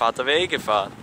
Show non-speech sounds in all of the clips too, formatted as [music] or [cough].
Vaterwege gefahren.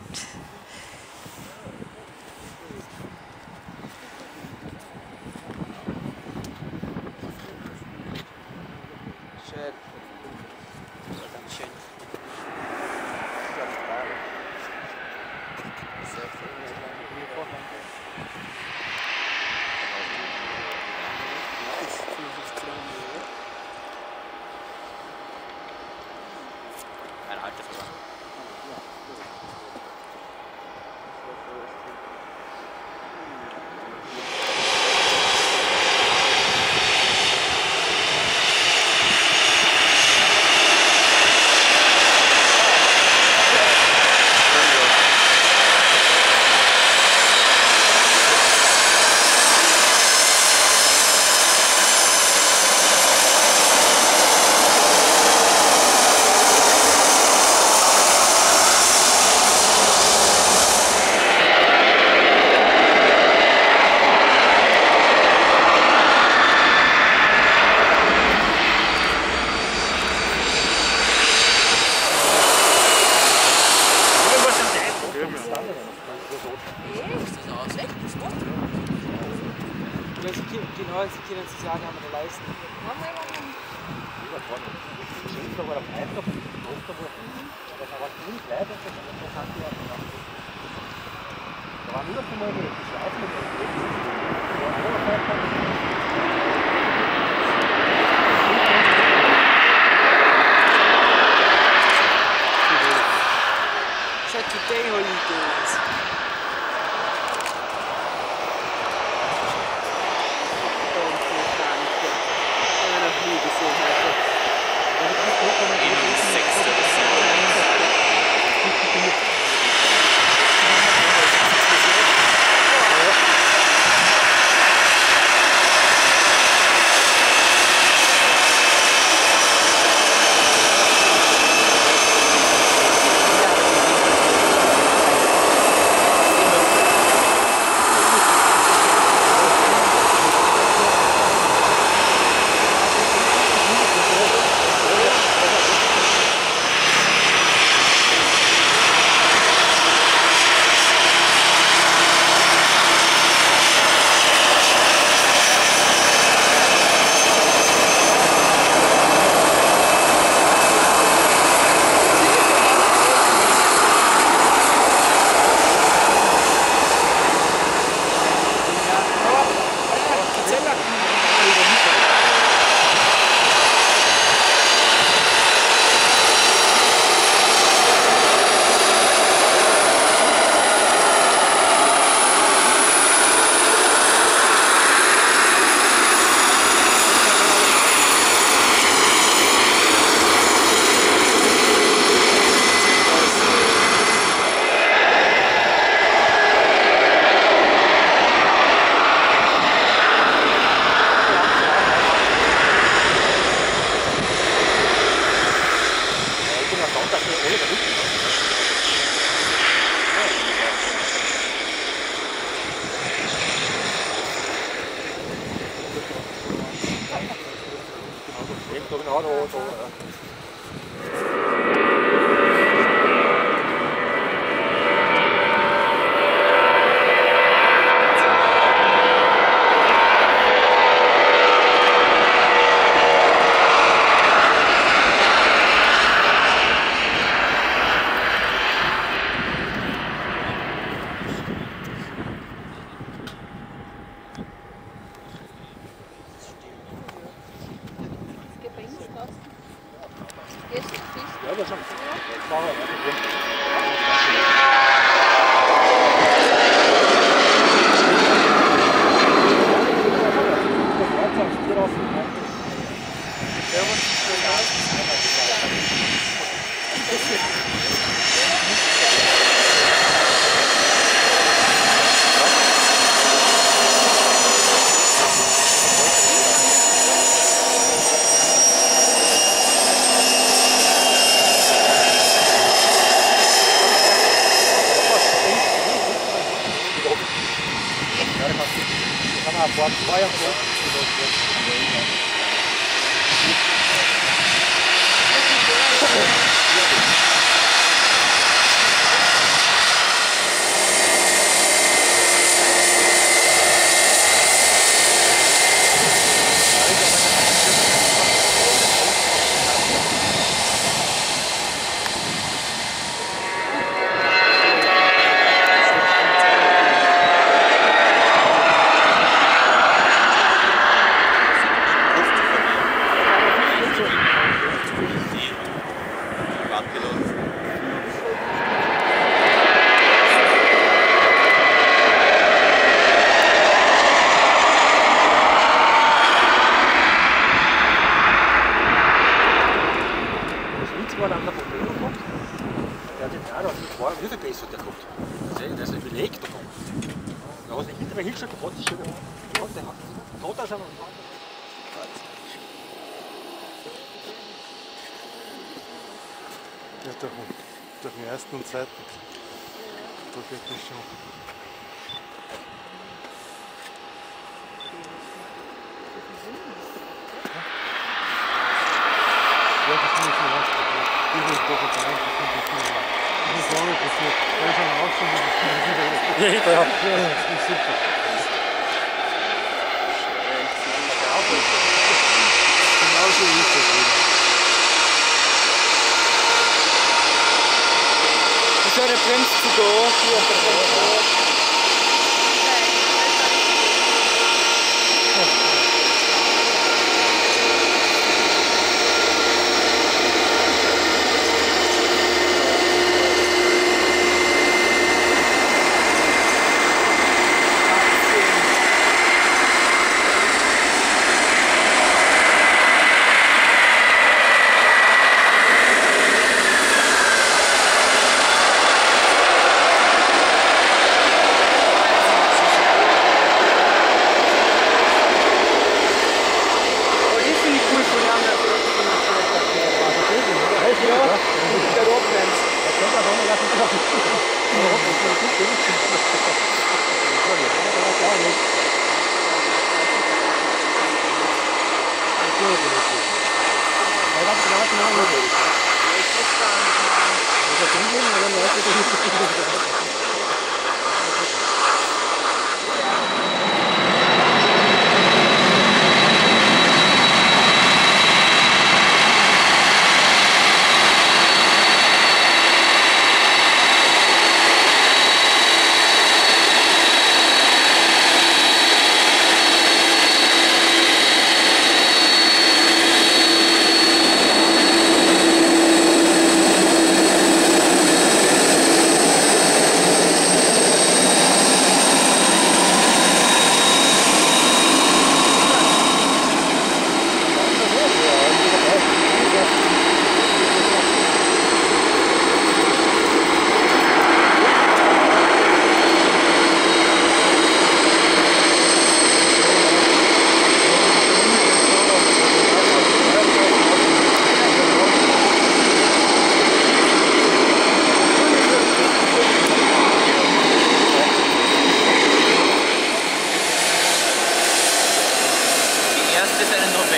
sånn. Ja, durch, den- durch den ersten und zweiten. Da geht das schon. Ja, das finde ich schon was. Ich will doch ein, das finde ich schon was. Das ist auch nicht passiert. Da ist ein Aufstand das finde ich wieder. Ja, hinterher. Ja, das ist super. Genauso ist das wieder. the friends to go.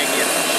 thing, you know.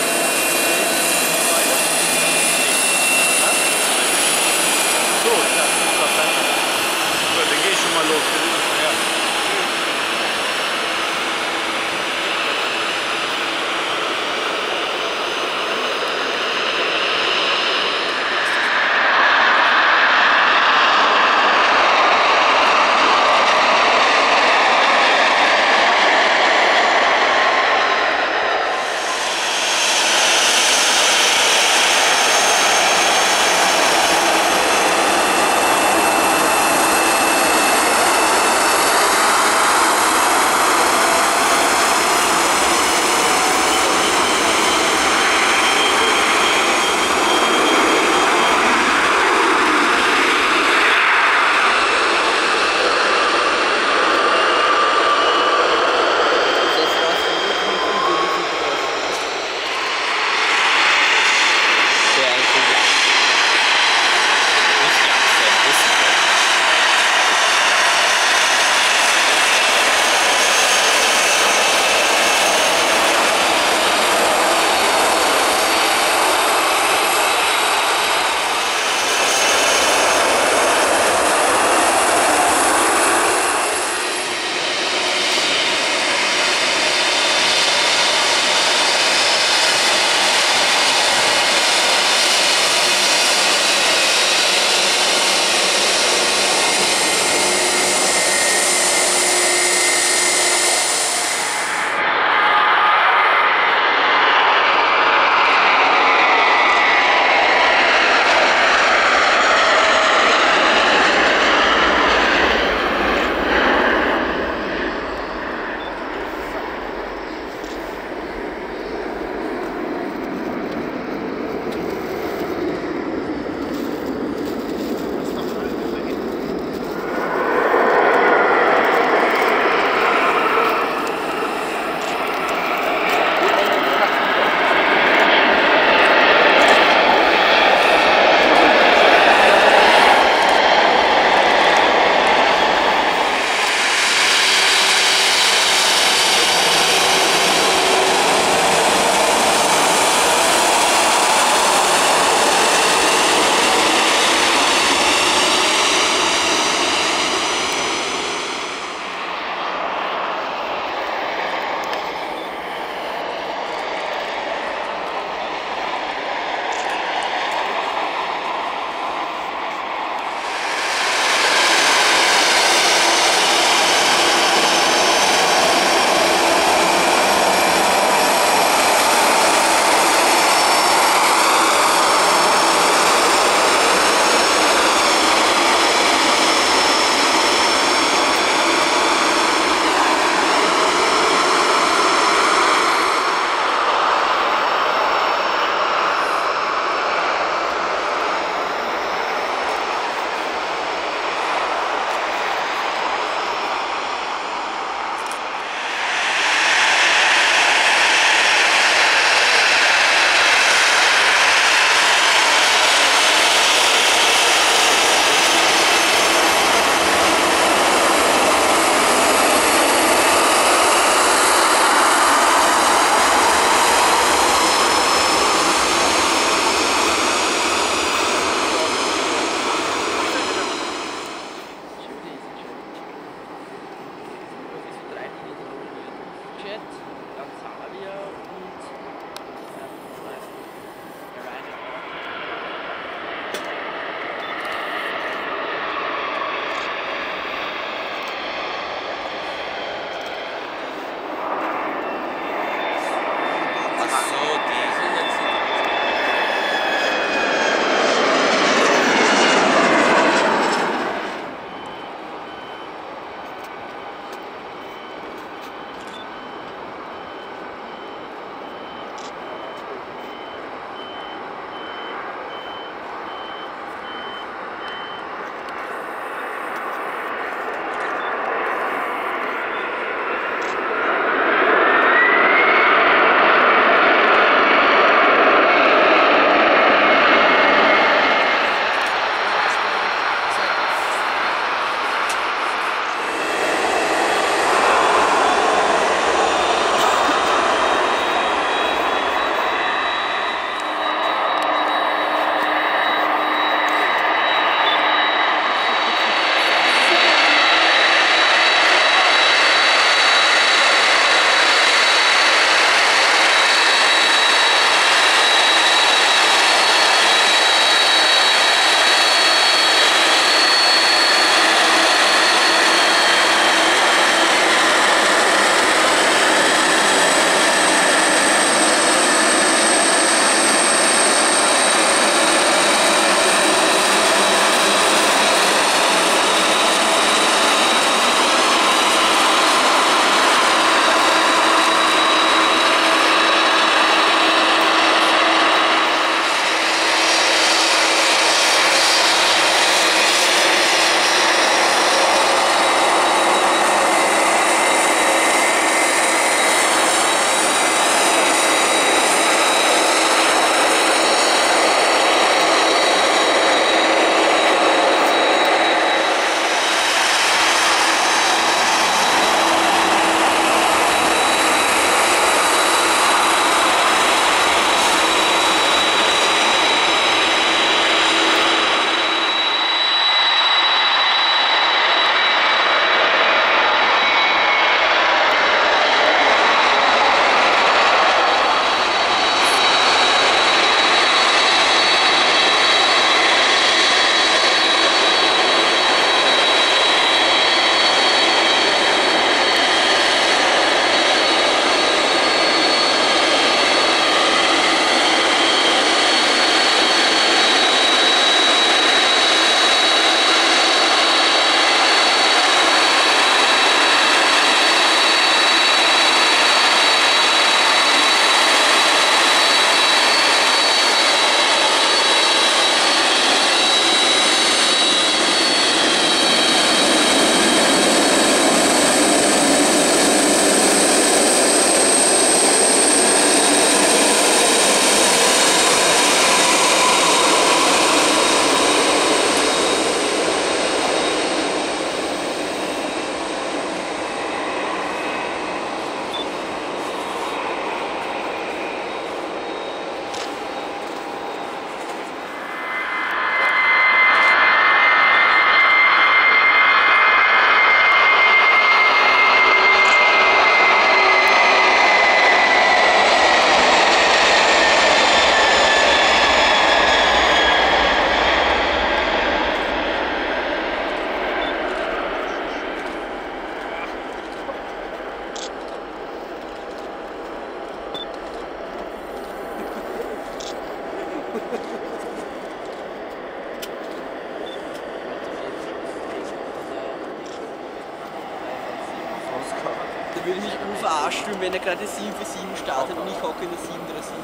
Fühlen, wenn er gerade 7 für 7 startet und ich hocke in der 7 oder 7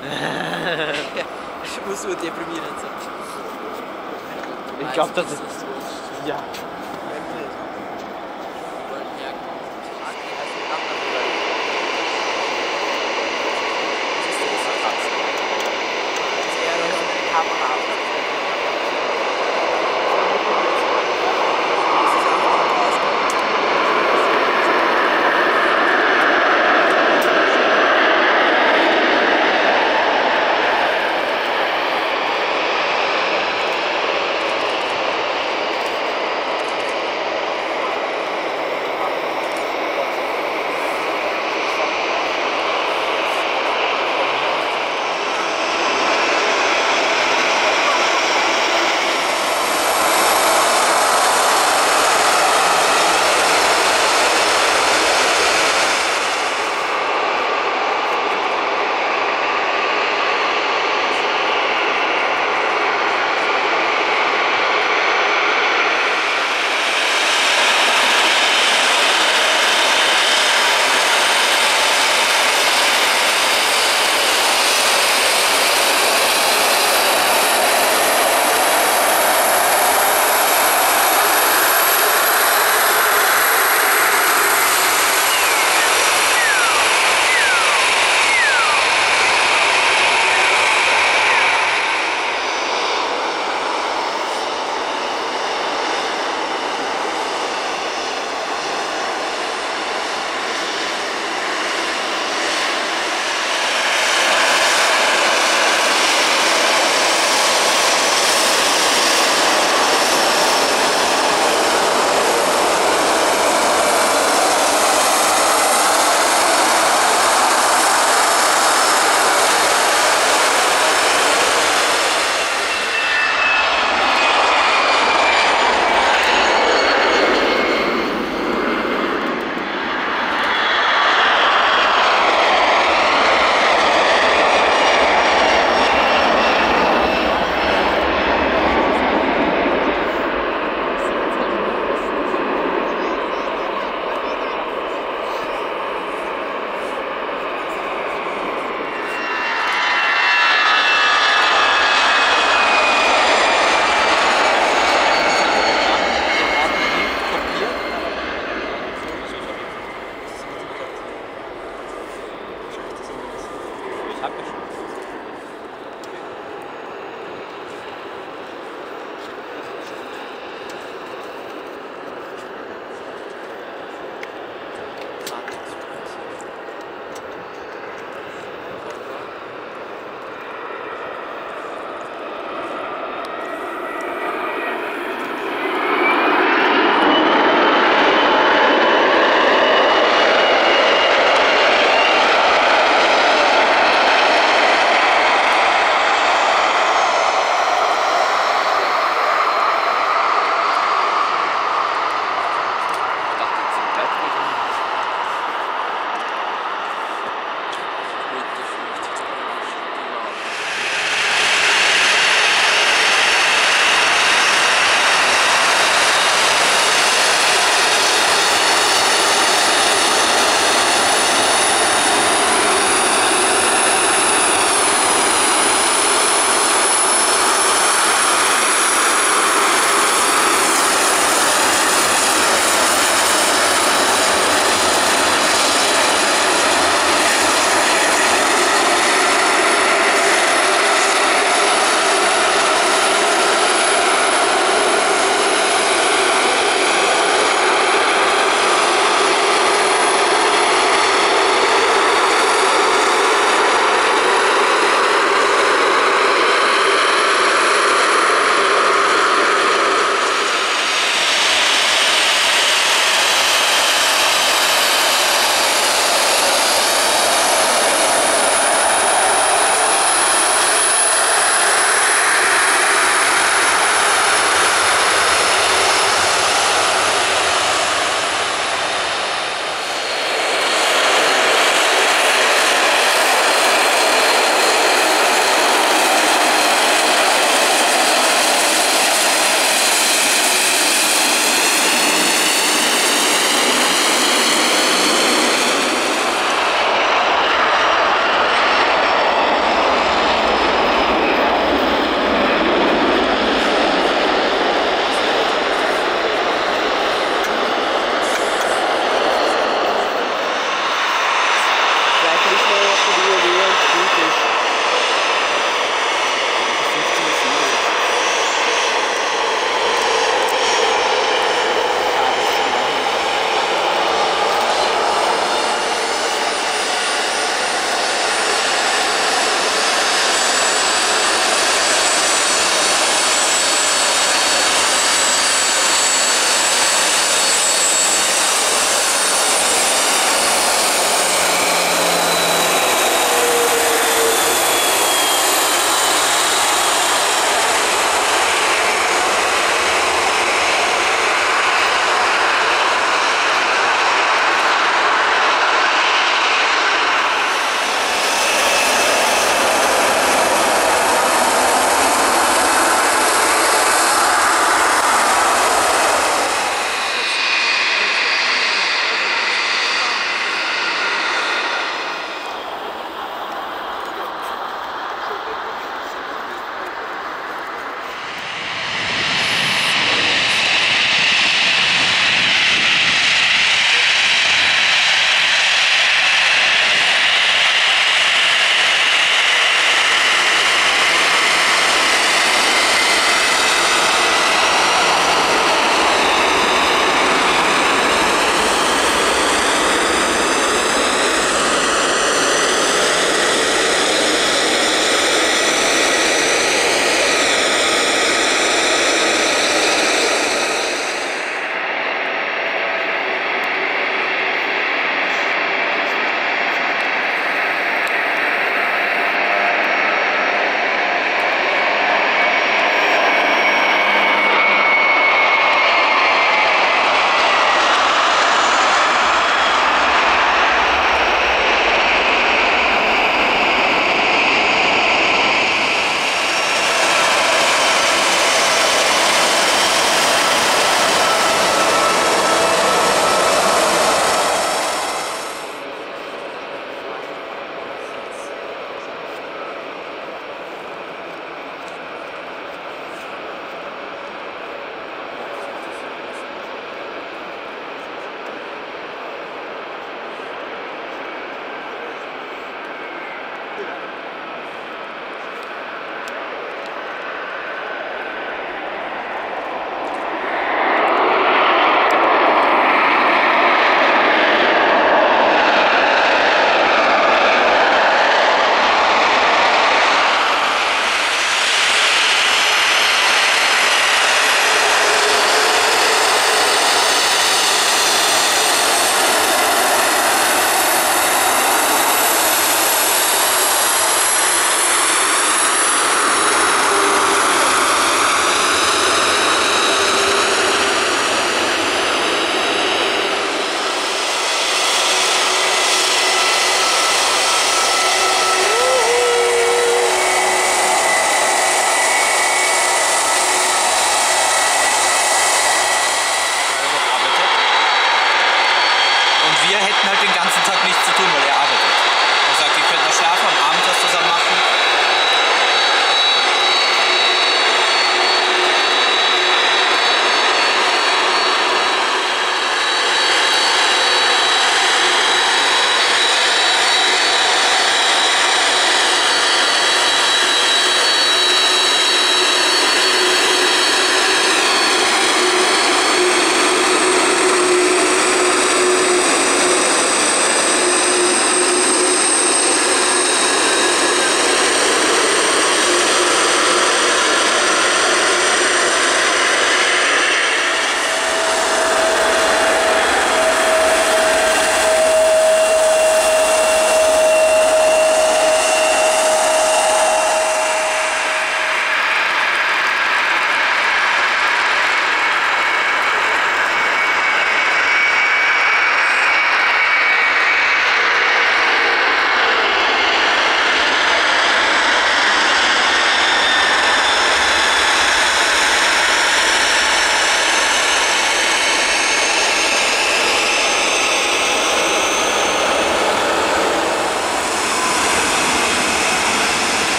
[laughs] [laughs] ja, das muss so deprimierend sein. Ich glaube, das ist. Ja.